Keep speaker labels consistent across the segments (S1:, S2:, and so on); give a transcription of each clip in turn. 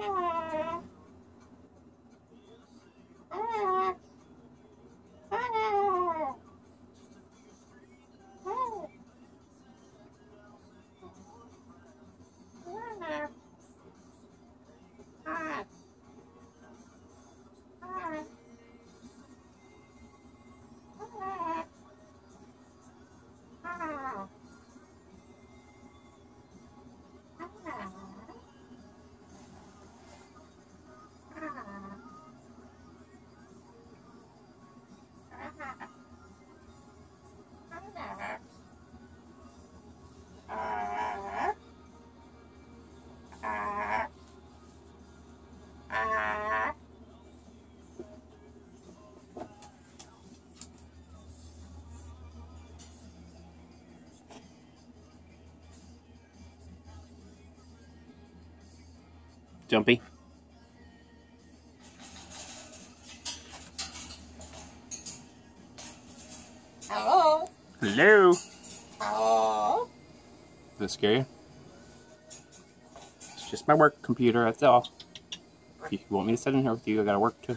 S1: Bye. Jumpy.
S2: Hello?
S1: Hello.
S2: Hello?
S1: Does that scare you? It's just my work computer, that's all. If you want me to sit in here with you, I gotta work too.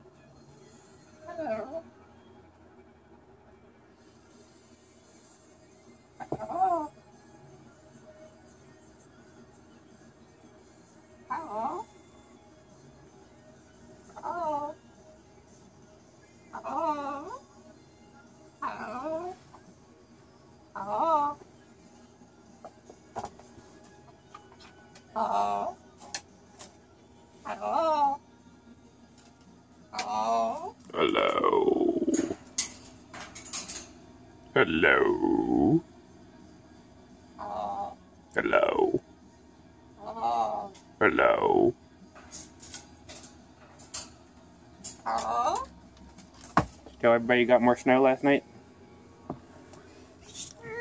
S1: Hello?
S2: Hello. Hello. Hello? Hello.
S1: Tell everybody you got more snow last night?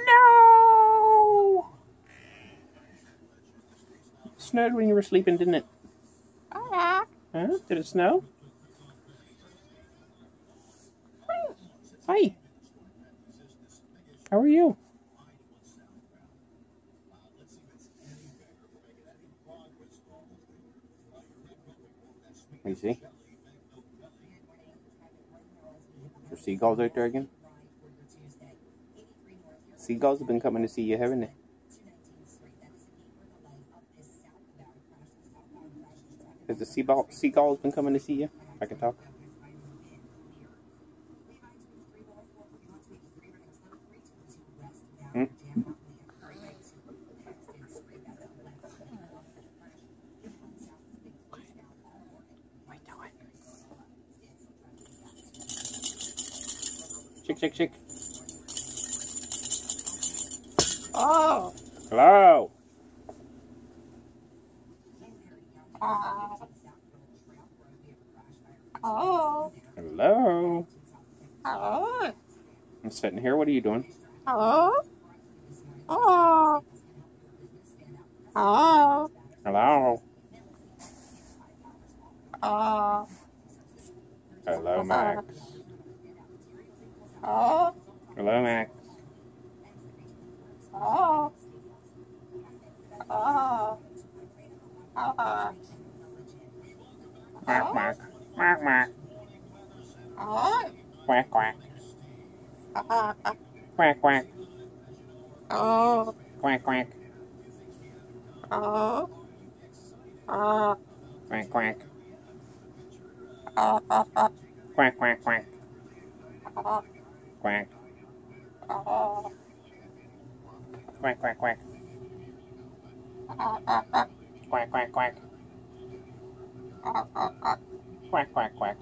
S1: No! snowed when you were sleeping, didn't it?
S2: Hello?
S1: Huh? Did it snow? Hi. How are you? Let me see. Are seagulls out there again? Seagulls have been coming to see you, haven't they? Has the seagull, seagulls been coming to see you? I can talk. Chick, chick, chick.
S2: Oh.
S1: Hello.
S2: Uh. Oh.
S1: Hello.
S2: Hello.
S1: I'm sitting here. What are you doing?
S2: Hello. Oh. Hello.
S1: Hello.
S2: Oh.
S1: Hello, Max.
S2: Oh.
S1: Hello, Max.
S2: Oh. Oh. Oh.
S1: Quack, quack. Quack, quack.
S2: Oh.
S1: Quack, quack.
S2: Oh.
S1: Quack, quack.
S2: Oh.
S1: Quack, quack.
S2: Oh. Oh.
S1: Quack, quack.
S2: Oh. Oh. Oh.
S1: Quack, quack, quack.
S2: Oh.
S1: Quack.
S2: Oh.
S1: Quack, quack, quack. Quack, quack, quack. Quack, quack, quack.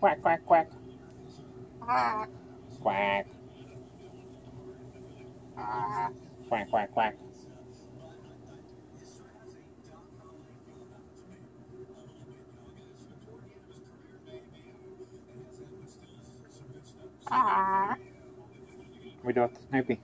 S1: Quack, quack, quack. Quack.
S2: Ah.
S1: Quack, quack, quack. We do it Snoopy.